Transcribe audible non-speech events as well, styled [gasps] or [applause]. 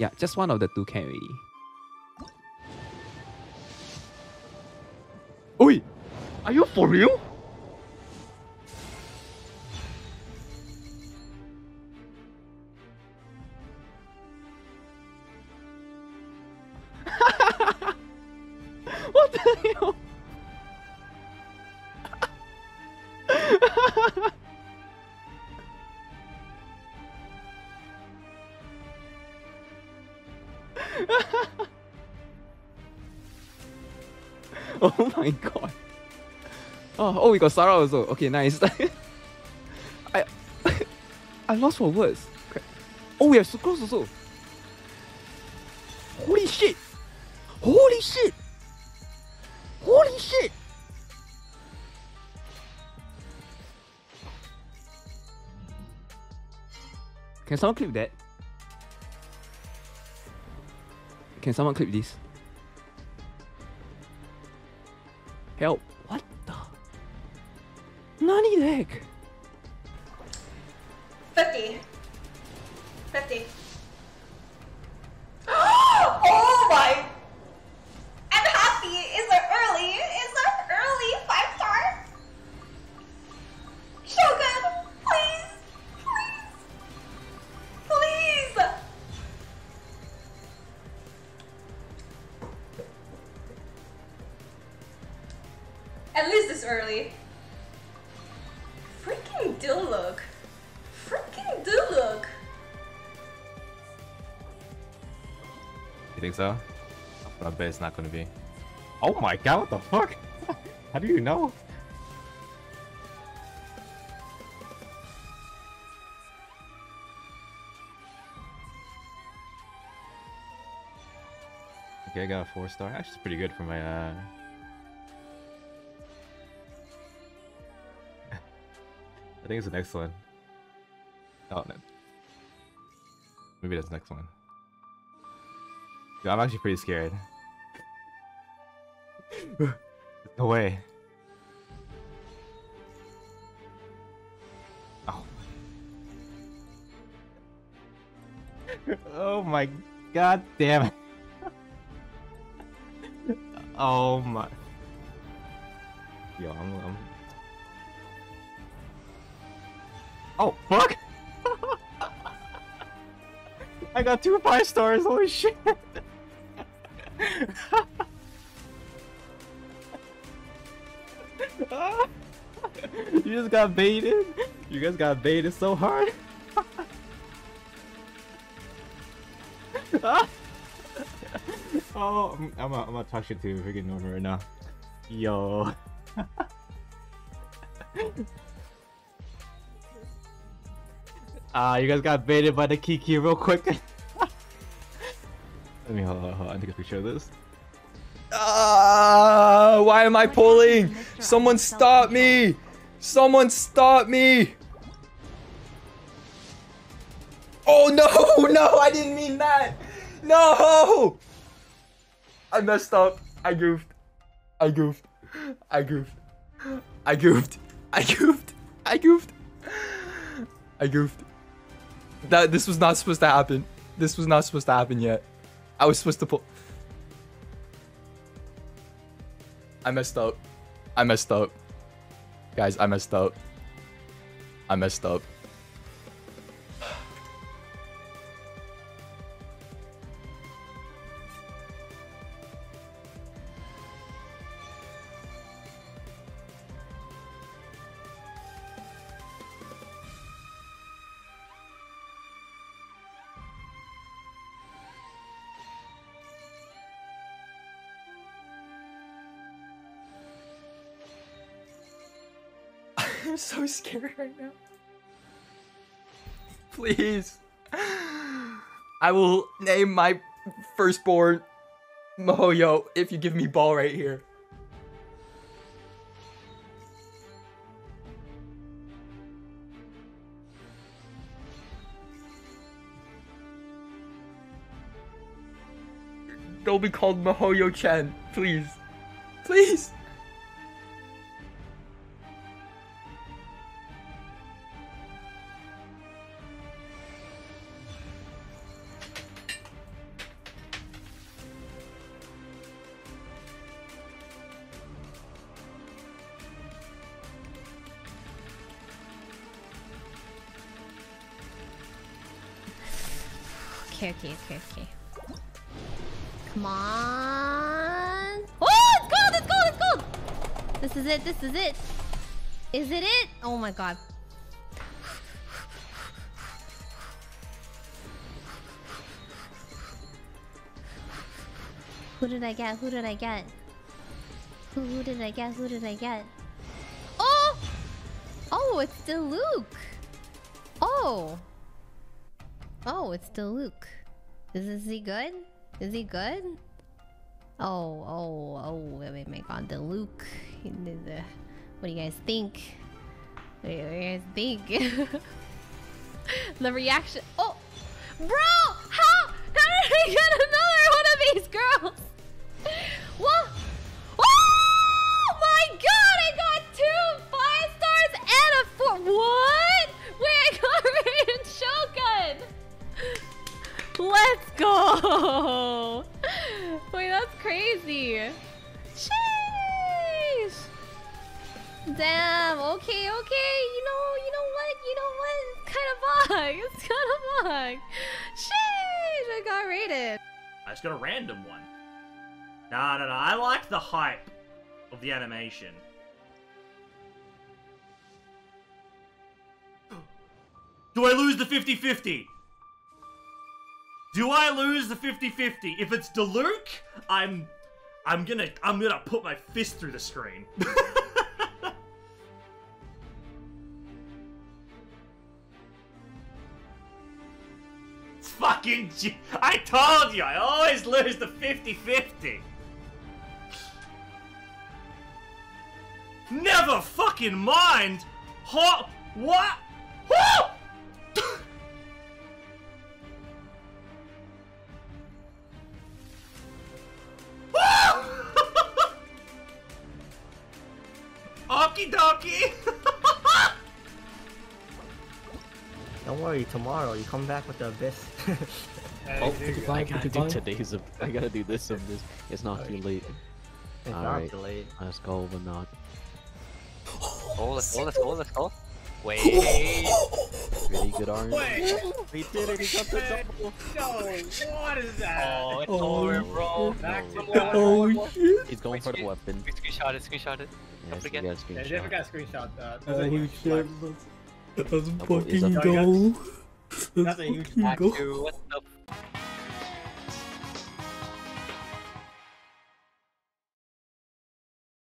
Yeah, just one of the two can already. Oi! Are you for real? [laughs] What the hell? [laughs] oh my god. Oh, oh, we got Sara also. Okay, nice. [laughs] I [laughs] I lost for words. Oh, we have Sucrose also. Holy shit! Holy shit! Holy shit! Can someone clip that? Can someone clip this? Help! What the? The heck? 50. 50. At least it's early. Freaking Diluc. Freaking Diluc. You think so? I bet it's not gonna be. Oh my god, what the fuck? [laughs] How do you know? Okay, I got a four star. Actually, it's pretty good for my uh think it's the next one. Oh no. Maybe that's the next one. Yeah, I'm actually pretty scared. [laughs] no way. Oh. oh my god damn it. [laughs] oh my. Yo, I'm, I'm... Oh, fuck! [laughs] I got two five stars, holy shit! [laughs] you just got baited. You guys got baited so hard. [laughs] oh, I'm, gonna- I'm gonna talk shit to freaking Norman right now. Yo. Ah, you guys got baited by the Kiki real quick. [laughs] Let me hold on, hold on. I take a picture of this. Ah, why am I pulling? Someone stop me! Someone stop me! Oh no, [laughs] no, I didn't mean that! No! I messed up. I goofed. I goofed. I goofed. I goofed. I goofed. I goofed. I goofed. That this was not supposed to happen. This was not supposed to happen yet. I was supposed to pull. I messed up. I messed up. Guys, I messed up. I messed up. [laughs] I'm so scared right now. [laughs] Please. I will name my firstborn miHoYo if you give me ball right here. Don't be called miHoYo Chen, please. Please. Okay, okay, okay, okay. Come on. Oh, it's gold, it's gold, it's gold. This is it, this is it. Is it it? Oh my god. Who did I get? Who did I get? Who, who did I get? Who did I get? Oh! Oh, it's Diluc. Oh. Oh, it's still Luke. Is, is he good? Is he good? Oh, oh, oh, wait, wait, my god, Diluc. He [laughs] the- What do you guys think? What do you what do you guys think? [laughs] the reaction. Oh! Bro! How? How did I get another one of these girls? Crazy. Sheesh. Damn. Okay. Okay. You know. You know what? You know what? It's kind of bug. [laughs] It's kind of bug. Sheesh. I got rated. I just got a random one. Nah, nah, nah. I like the hype of the animation. [gasps] Do I lose the 50-50? Do I lose the 50-50? If it's Diluc, I'm I'm gonna I'm gonna put my fist through the screen. [laughs] It's fucking G- I told you, I always lose the 50-50. Never fucking mind. Hot what? Okie dokie. [laughs] Don't worry, tomorrow you come back with the abyss. [laughs] Oh, I gotta do today's. I gotta do this of this. It's not too late. it's not Alright. delayed. Let's go, but not. Oh, let's go, let's go, let's go. [laughs] Wait. Really good orange. Wait. We did it. He got the double. No, what is that? Oh, it's Oh, over, bro. Back to No. Oh shit! He's going for the weapon. We screenshot it, screenshot it. Yes, forget. you guys Yeah, screenshot. David got screenshot. Uh, That's a huge shit. That's Double is fucking up. goal. That's a huge fucking goal. what the